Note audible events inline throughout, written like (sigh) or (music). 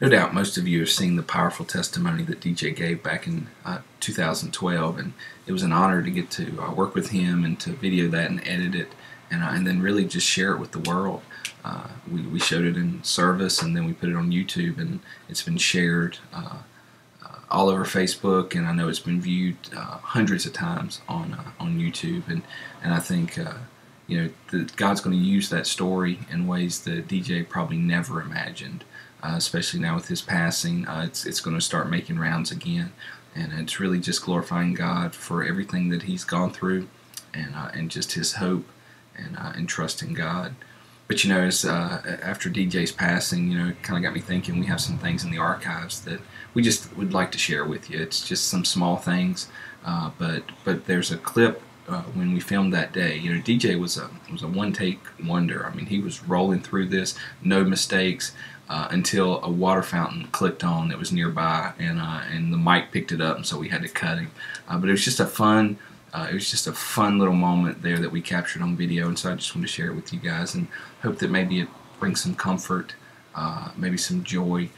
No doubt most of you have seen the powerful testimony that DJ gave back in uh, 2012, and it was an honor to get to uh, work with him and to video that and edit it, and, uh, and then really just share it with the world. Uh, we, we showed it in service, and then we put it on YouTube, and it's been shared uh, uh, all over Facebook, and I know it's been viewed hundreds of times on on YouTube, and and I think you know that God's going to use that story in ways that DJ probably never imagined uh, especially now with his passing. Uh, it's it's going to start making rounds again, and it's really just glorifying God for everything that he's gone through, and uh, and just his hope and uh, and trust in God. But you know, as uh, after DJ's passing, you know, it kind of got me thinking. We have some things in the archives that we just would like to share with you. It's just some small things, uh, but but there's a clip uh, when we filmed that day. You know, DJ was a was a one take wonder. I mean, he was rolling through this, no mistakes uh, until a water fountain clicked on that was nearby, and uh, and the mic picked it up, and so we had to cut him. Uh, but it was just a fun. Uh, it was just a fun little moment there that we captured on video, and so I just wanted to share it with you guys, and hope that maybe it brings some comfort, maybe some joy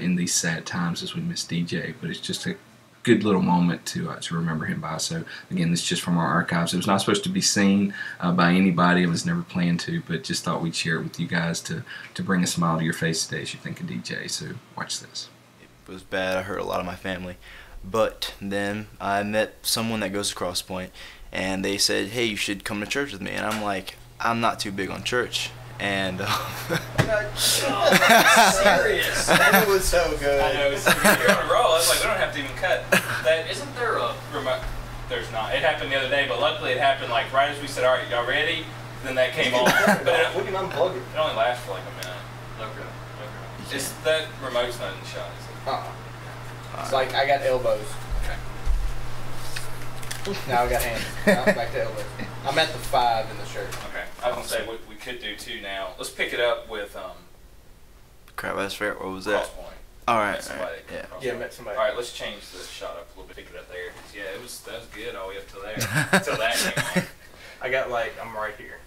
in these sad times as we miss DJ. But it's just a good little moment to uh, to remember him by. So again, this is just from our archives. It was not supposed to be seen uh, by anybody. It was never planned to, but just thought we'd share it with you guys to to bring a smile to your face today as you think of DJ. So watch this. It was bad. I hurt a lot of my family, but then I met someone that goes to CrossPoint, and they said, "Hey, you should come to church with me." And I'm like, "I'm not too big on church." and (laughs) uh, serious. (laughs) that was so good. I know. It's, you're on a roll. It's like we don't have to even cut. That isn't there a remote? There's not. It happened the other day, but luckily it happened like right as we said, "All right, y'all ready?" Then that came on. (laughs) but it, we can unplug it. It only lasts for like a minute. Okay. Okay. It's that remote's not in the shot. Is it? Uh-uh. It's like I got elbows. Okay. Now I got hands. Now back to elbows. I'm at the five in the shirt. Okay. I was gonna say we, we could do two now. Let's pick it up with um. Crap, that's fair. What was that? CrossPoint. All right. Met somebody. All right. Yeah, met somebody. All right, let's change the shot up a little bit. Pick it up there. Yeah, it was that was good all the way up to there (laughs) until that. I got like I'm right here.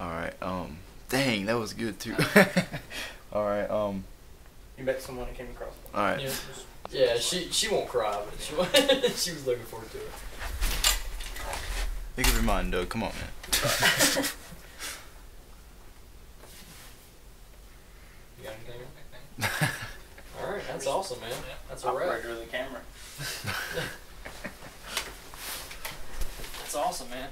All right. Um. Dang, that was good too. (laughs) all right. Um. You met someone that came across. All right. Yeah, yeah, she she won't cry, but she (laughs) she was looking forward to it. Think of your mind, Doug. Come on, man. (laughs) All right, that's awesome, man. That's a wrap. Operator of the camera. (laughs) that's awesome, man.